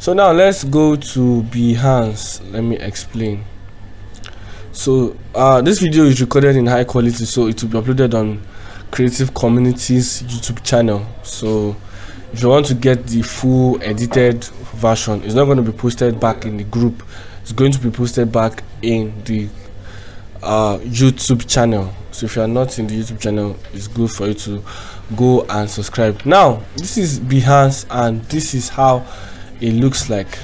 so now let's go to behance. Let me explain. So uh, this video is recorded in high quality so it will be uploaded on creative communities youtube channel. So if you want to get the full edited version it's not going to be posted back in the group. It's going to be posted back in the uh, youtube channel. So if you are not in the youtube channel it's good for you to go and subscribe. Now this is behance and this is how it looks like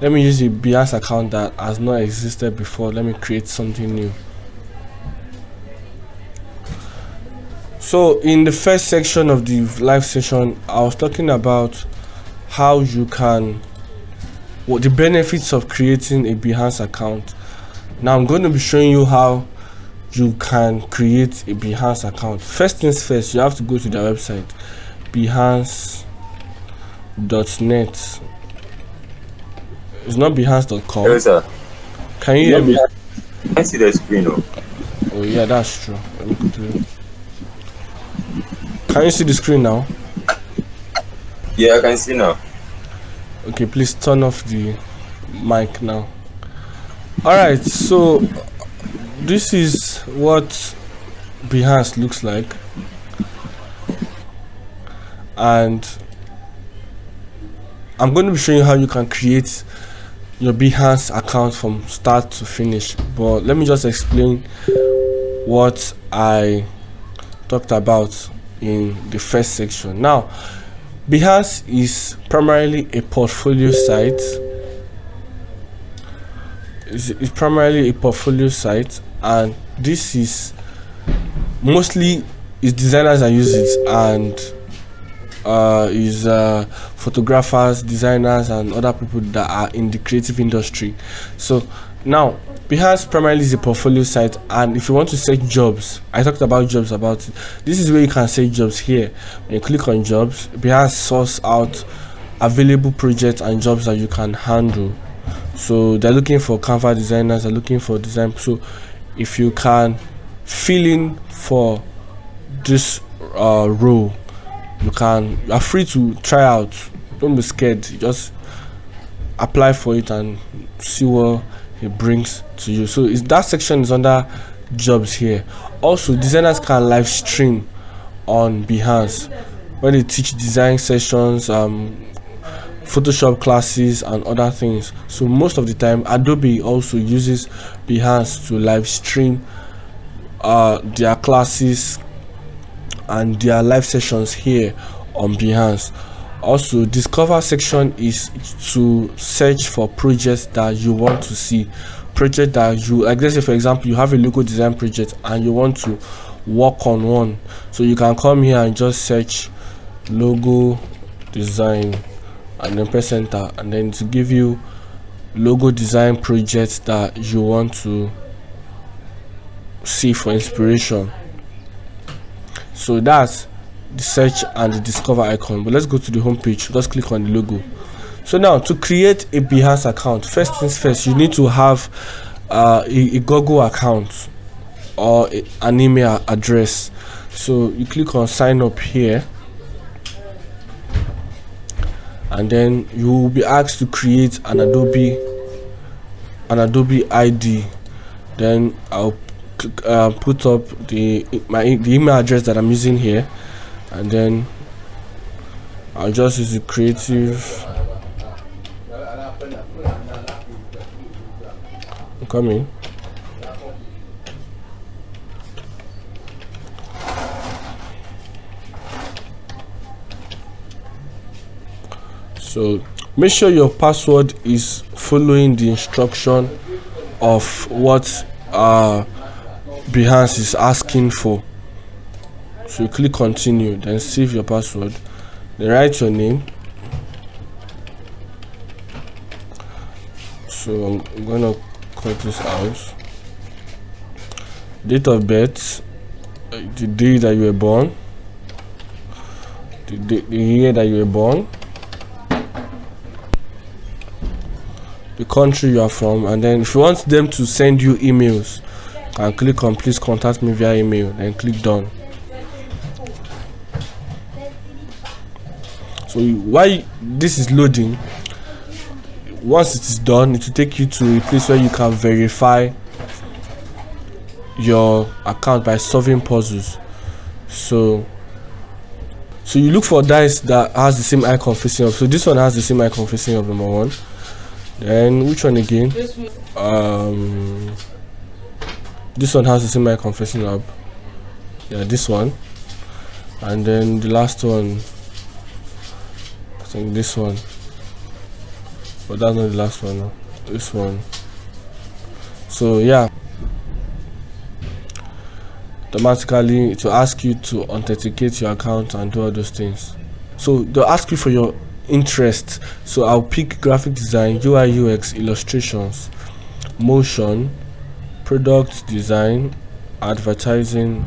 let me use a behance account that has not existed before. Let me create something new. So in the first section of the live session i was talking about how you can what the benefits of creating a behance account. Now i'm going to be showing you how you can create a behance account. First things first you have to go to their website behance.net it's not behance.com Hello, sir. can you hear me I see the screen. Oh. oh yeah that's true can you see the screen now Yeah, I can see now. okay please turn off the mic now all right so this is what behance looks like and i'm going to be showing you how you can create your behance account from start to finish but let me just explain what i talked about in the first section. Now behance is primarily a portfolio site. It's, primarily a portfolio site and this is mostly is designers that use it and uh, is uh, photographers, designers, and other people that are in the creative industry. So now Behance primarily is a portfolio site, and if you want to search jobs, I talked about jobs about it. This is where you can search jobs here. When you click on jobs, Behance source out available projects and jobs that you can handle. So they're looking for Canva designers, they're looking for design. So if you can fill in for this uh, role you can you are free to try out. Don't be scared. Just apply for it and see what it brings to you. So is that section is under jobs here. Also designers can live stream on behance. Where they teach design sessions um photoshop classes and other things. So most of the time adobe also uses behance to live stream uh their classes and their live sessions here on behance. Also discover section is to search for projects that you want to see. Project that you like let's say for example you have a logo design project and you want to work on one. So you can come here and just search logo design and then press enter and then to give you logo design projects that you want to see for inspiration so that's the search and the discover icon. But let's go to the home page just click on the logo. So now to create a behance account first things first you need to have uh, a, a google account or a, an email address. So you click on sign up here. And then you will be asked to create an adobe an adobe id then i'll uh, put up the my the email address that I'm using here and then I'll just use the creative. Coming. So make sure your password is following the instruction of what uh behance is asking for. So you click continue then save your password. Then write your name. So i'm gonna cut this out. Date of birth uh, the day that you were born. The, day, the year that you were born. The country you are from and then if you want them to send you emails and click on please contact me via email then click done. So while this is loading? Once it is done it will take you to a place where you can verify your account by solving puzzles. So so you look for dice that has the same icon facing up. So this one has the same icon facing up number one. Then which one again? Um this one has the icon facing up yeah this one. And then the last one. I think this one. But that's not the last one this one. So yeah. Automatically to ask you to authenticate your account and do all those things. So they'll ask you for your interest. So i'll pick graphic design ui ux illustrations motion product design advertising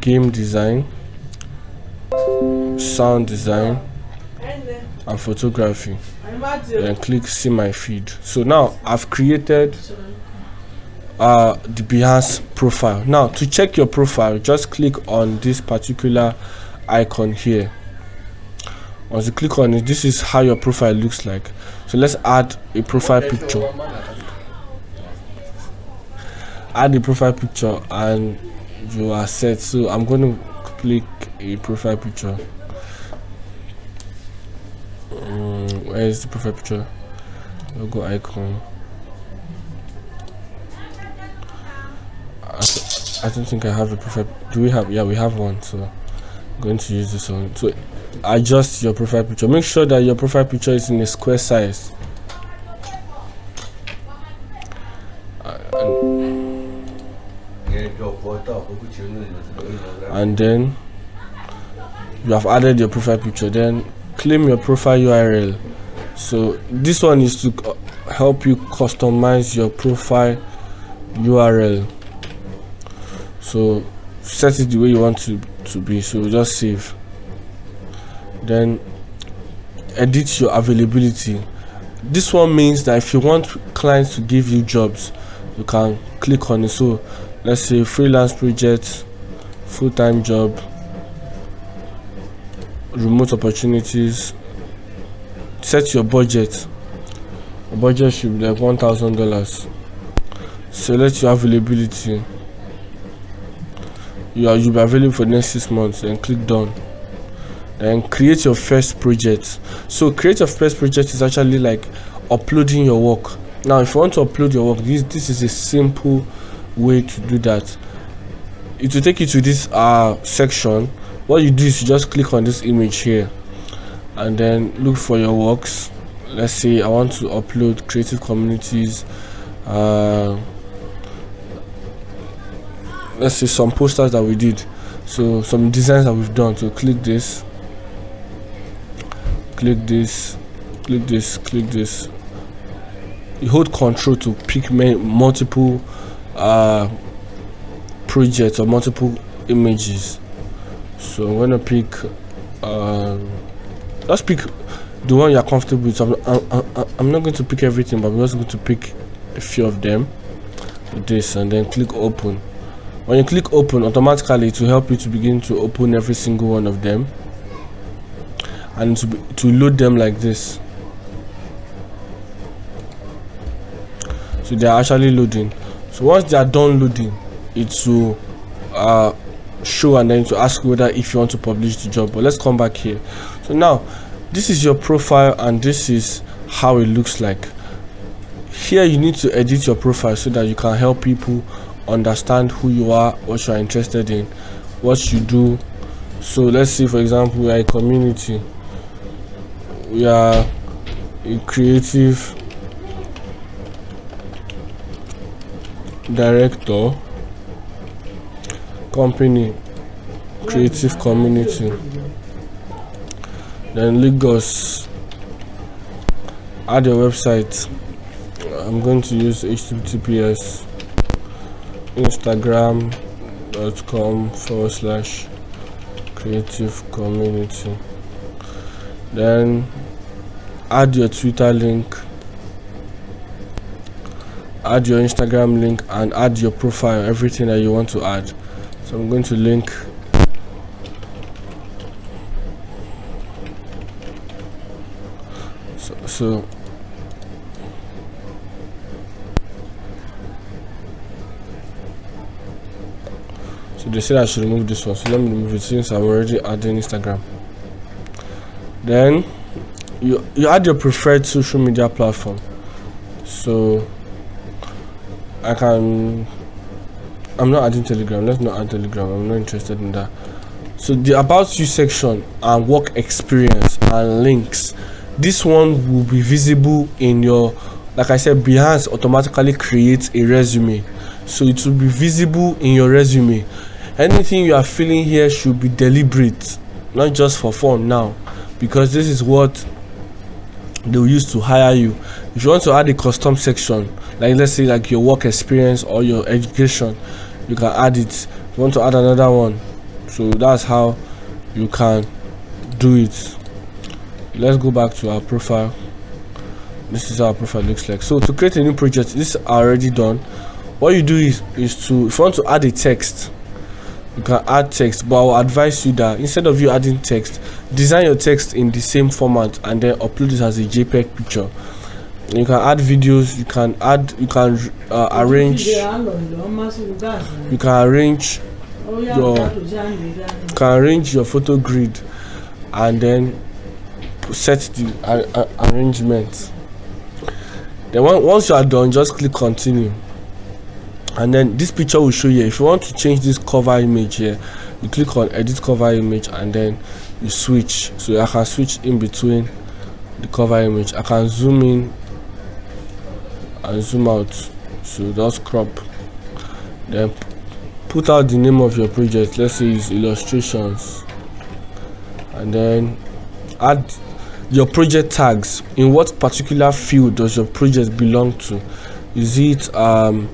game design sound design and photography. Then click see my feed. So now i've created uh the behance profile. Now to check your profile just click on this particular icon here. Once you click on it this is how your profile looks like. So let's add a profile picture add the profile picture and you are set. So i'm going to click a profile picture. Um, where is the profile picture? Logo icon. I, I don't think i have a profile do we have yeah we have one so i'm going to use this one. So adjust your profile picture. Make sure that your profile picture is in a square size and then you have added your profile picture then claim your profile url so this one is to help you customize your profile url so set it the way you want to to be so just save. Then edit your availability. This one means that if you want clients to give you jobs you can click on it. So let's say freelance project full-time job remote opportunities set your budget. Your budget should be like one thousand dollars. Select your availability. You are you'll be available for the next six months and click done. And create your first project. So create your first project is actually like uploading your work now if you want to upload your work this this is a simple way to do that. It will take you to this uh section. What you do is you just click on this image here and then look for your works. Let's say i want to upload creative communities uh let's say some posters that we did. So some designs that we've done. So click this. Click this. Click this. Click this you hold control to pick multiple uh, projects or multiple images. So i'm gonna pick um, let's pick the one you're comfortable with. I'm, I'm, I'm not going to pick everything but i'm just going to pick a few of them. With this and then click open. When you click open automatically will help you to begin to open every single one of them. And to, to load them like this so they are actually loading. So once they are done loading it will uh, show and then to ask whether if you want to publish the job. But let's come back here. So now this is your profile and this is how it looks like. Here you need to edit your profile so that you can help people understand who you are what you are interested in what you do. So let's say for example we are a community. We are a creative director company creative community. Then lagos add your website. I'm going to use https instagram.com forward slash creative community. Then add your twitter link add your instagram link and add your profile everything that you want to add so i'm going to link so, so So they said I should remove this one. So let me remove it since I'm already adding Instagram. Then you you add your preferred social media platform. So i can i'm not adding telegram let's not add telegram i'm not interested in that. So the about you section and work experience and links this one will be visible in your like i said behance automatically creates a resume. So it will be visible in your resume. Anything you are filling here should be deliberate not just for fun now because this is what they will use to hire you. If you want to add a custom section like let's say like your work experience or your education you can add it. If you want to add another one so that's how you can do it. Let's go back to our profile. This is how our profile looks like. So to create a new project this is already done. What you do is is to if you want to add a text you can add text but i will advise you that instead of you adding text design your text in the same format and then upload it as a jpeg picture. You can add videos you can add you can uh, arrange you can arrange your you can arrange your photo grid and then set the uh, arrangement. Then once you are done just click continue and then this picture will show you if you want to change this cover image here you click on edit cover image and then you switch. So i can switch in between the cover image. I can zoom in and zoom out. So just crop. Then put out the name of your project. Let's say it's illustrations. And then add your project tags. In what particular field does your project belong to? Is it um,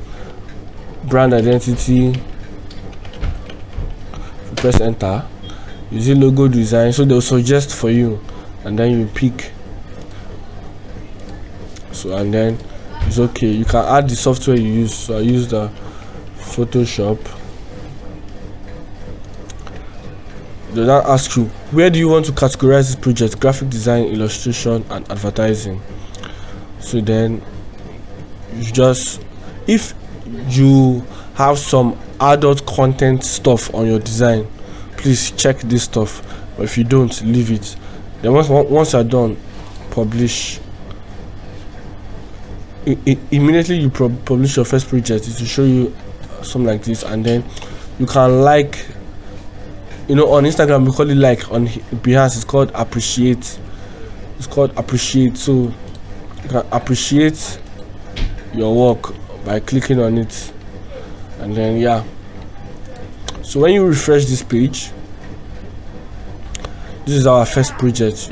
brand identity press enter. It logo design so they'll suggest for you and then you pick. So and then it's okay. You can add the software you use. So i use the photoshop. They now ask you where do you want to categorize this project? Graphic design illustration and advertising. So then you just if you have some adult content stuff on your design please check this stuff. But if you don't leave it. Then once once you're done publish. I, I, immediately you publish your first project it will show you something like this. And then you can like you know on instagram we call it like on behance. It's called appreciate. It's called appreciate. So you can appreciate your work by clicking on it. And then yeah. So when you refresh this page this is our first project.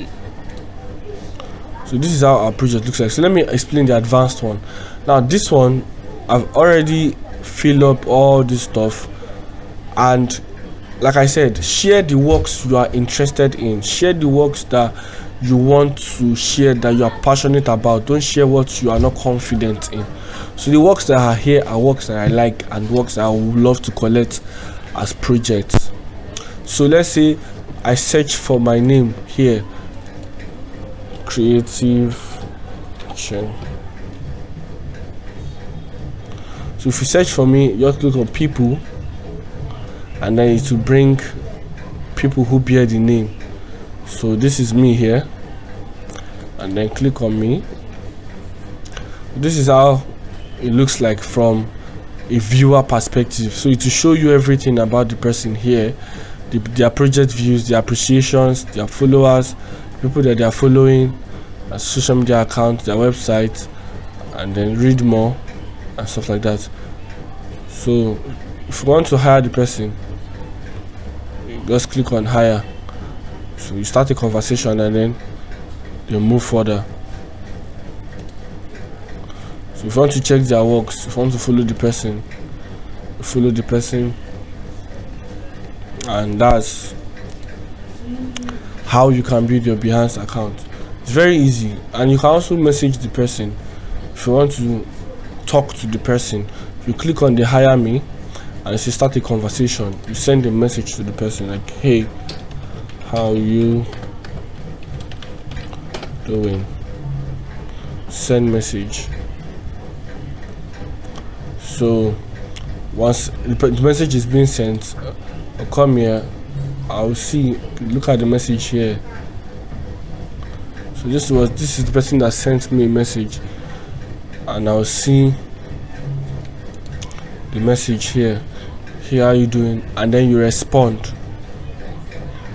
So this is how our project looks like. So let me explain the advanced one. Now this one i've already filled up all this stuff. And like i said share the works you are interested in. Share the works that you want to share that you are passionate about don't share what you are not confident in. So the works that are here are works that i like and works that i would love to collect as projects. So let's say i search for my name here. Creative action. So if you search for me you have to click on people and then it will bring people who bear the name so this is me here. And then click on me. This is how it looks like from a viewer perspective. So it will show you everything about the person here. The, their project views their appreciations their followers people that they are following their social media account their website and then read more and stuff like that. So if you want to hire the person just click on hire so you start a conversation and then you move further. So if you want to check their works if you want to follow the person follow the person. And that's how you can build your behance account. It's very easy. And you can also message the person. If you want to talk to the person you click on the hire me and if you start a conversation you send a message to the person like hey how you doing? Send message. So once the, message is being sent I'll come here. I'll see look at the message here. So this was this is the person that sent me a message. And I'll see the message here. Here are you doing? And then you respond.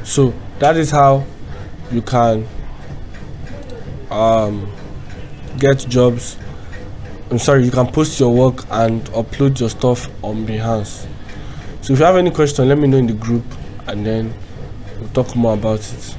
So that is how you can um, get jobs. I'm sorry you can post your work and upload your stuff on Behance. So if you have any question let me know in the group and then we'll talk more about it